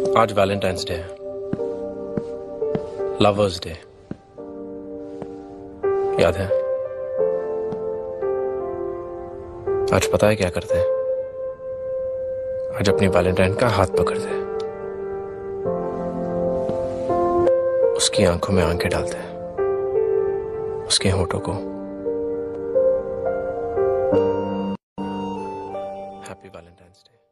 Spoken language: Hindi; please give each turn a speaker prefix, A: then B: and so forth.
A: आज वैलेंटाइंस डे है। लवर्स डे याद है? आज पता है क्या करते हैं? आज अपनी वैलेंटाइन का हाथ पकड़ते हैं। उसकी आँखों में आँखें डालते हैं। उसके होठों को। Happy Valentine's day